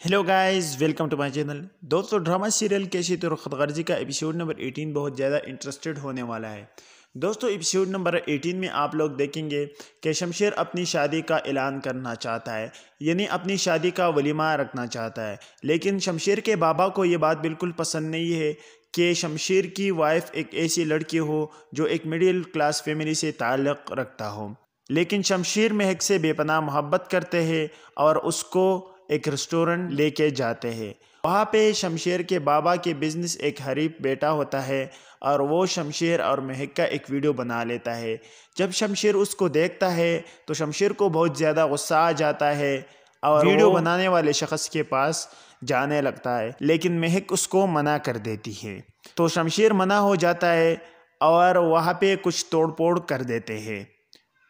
Hello guys welcome to my channel दोस्तों drama serial कैसी तो खत गर्जी का एपिसोड नंबर 18 बहुत ज़्यादा इंटरेस्टेड होने वाला है। दोस्तों एपिसोड नंबर 18 में आप लोग देखेंगे कि शमशेर अपनी शादी का ऐलान करना चाहता है, यानी अपनी शादी का वलीमा रखना चाहता है। लेकिन शमशेर के बाबा को ये बात बिल्कुल पसंद नहीं है कि शमशेर की वाइफ एक ऐसी लड़की हो जो एक मिडिल क्लास फैमिली से ताल्लुक़ रखता हो। लेकिन शमशेर महक से बेपनाह मोहब्बत करते हैं और उसको एक रेस्टोरेंट लेके जाते हैं। वहाँ पे शमशेर के बाबा के बिज़नेस एक हरीफ बेटा होता है और वो शमशेर और महक का एक वीडियो बना लेता है। जब शमशेर उसको देखता है तो शमशेर को बहुत ज़्यादा गुस्सा आ जाता है और वीडियो? बनाने वाले शख्स के पास जाने लगता है लेकिन महक उसको मना कर देती है। तो शमशेर मना हो जाता है और वहाँ पे कुछ तोड़ फोड़ कर देते हैं।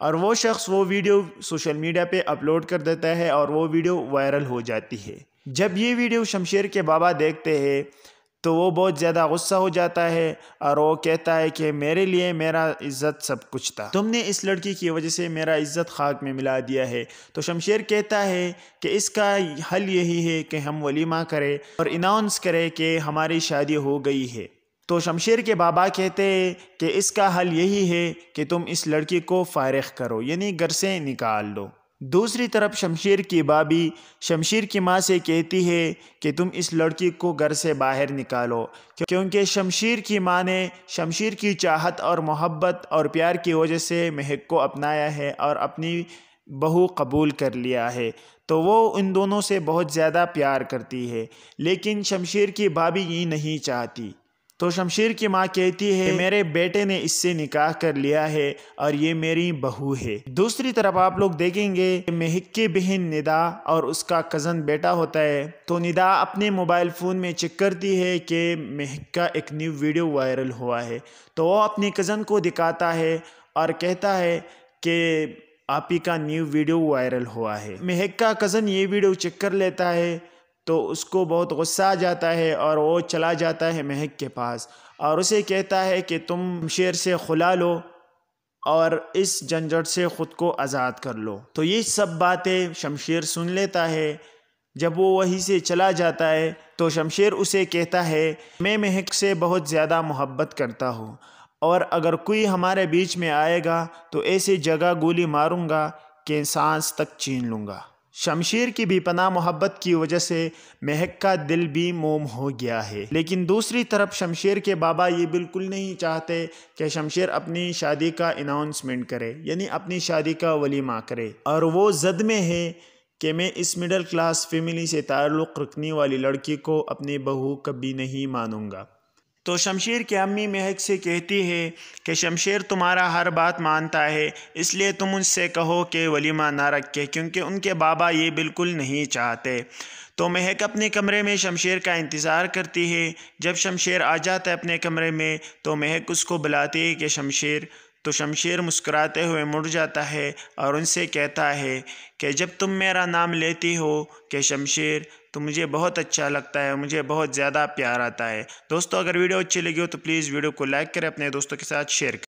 और वो शख्स वो वीडियो सोशल मीडिया पे अपलोड कर देता है और वो वीडियो वायरल हो जाती है। जब ये वीडियो शमशेर के बाबा देखते हैं तो वो बहुत ज़्यादा गुस्सा हो जाता है और वो कहता है कि मेरे लिए मेरा इज़्ज़त सब कुछ था। तुमने इस लड़की की वजह से मेरा इज़्ज़त खाक में मिला दिया है। तो शमशेर कहता है कि इसका हल यही है कि हम वलीमा करें और इनाउंस करें कि हमारी शादी हो गई है। तो शमशेर के बाबा कहते कि इसका हल यही है कि तुम इस लड़की को फारग करो, यानी घर से निकाल दो। दूसरी तरफ़ शमशेर की बाबी शमशेर की माँ से कहती है कि तुम इस लड़की को घर से बाहर निकालो, क्योंकि शमशेर की माँ ने शमशेर की चाहत और मोहब्बत और प्यार की वजह से महक को अपनाया है और अपनी बहू कबूल कर लिया है। तो वो इन दोनों से बहुत ज़्यादा प्यार करती है, लेकिन शमशेर की भाभी ये नहीं चाहती। तो शमशीर की माँ कहती है मेरे बेटे ने इससे निकाह कर लिया है और ये मेरी बहू है। दूसरी तरफ़ आप लोग देखेंगे महक की बहन निदा और उसका कज़न बेटा होता है। तो निदा अपने मोबाइल फ़ोन में चेक करती है कि महक का एक न्यू वीडियो वायरल हुआ है। तो वो अपनी कज़न को दिखाता है और कहता है कि आप का न्यू वीडियो वायरल हुआ है। महक का कज़न ये वीडियो चेक कर लेता है तो उसको बहुत गुस्सा आ जाता है और वो चला जाता है महक के पास और उसे कहता है कि तुम शेर से खुला लो और इस झंझट से ख़ुद को आज़ाद कर लो। तो ये सब बातें शमशेर सुन लेता है। जब वो वहीं से चला जाता है तो शमशेर उसे कहता है, मैं महक से बहुत ज़्यादा मोहब्बत करता हूँ और अगर कोई हमारे बीच में आएगा तो ऐसी जगह गोली मारूँगा कि सांस तक छीन लूँगा। शमशीर की भी पना मोहब्बत की वजह से महक का दिल भी मोम हो गया है। लेकिन दूसरी तरफ़ शमशेर के बाबा ये बिल्कुल नहीं चाहते कि शमशेर अपनी शादी का अनाउंसमेंट करे, यानी अपनी शादी का वलीमा करे। और वो जद में है कि मैं इस मिडिल क्लास फैमिली से ताल्लुक़ रखने वाली लड़की को अपनी बहू कभी नहीं मानूँगा। तो शमशेर की अम्मी महक से कहती है कि शमशेर तुम्हारा हर बात मानता है, इसलिए तुम उनसे कहो कि वलीमा ना रखे, क्योंकि उनके बाबा ये बिल्कुल नहीं चाहते। तो महक अपने कमरे में शमशेर का इंतज़ार करती है। जब शमशेर आ जाता है अपने कमरे में तो महक उसको बुलाती है कि शमशेर तो शमशेर मुस्कुराते हुए मुड़ जाता है और उनसे कहता है कि जब तुम मेरा नाम लेती हो कि शमशेर तो मुझे बहुत अच्छा लगता है, मुझे बहुत ज़्यादा प्यार आता है। दोस्तों, अगर वीडियो अच्छी लगी हो तो प्लीज़ वीडियो को लाइक करें, अपने दोस्तों के साथ शेयर करें।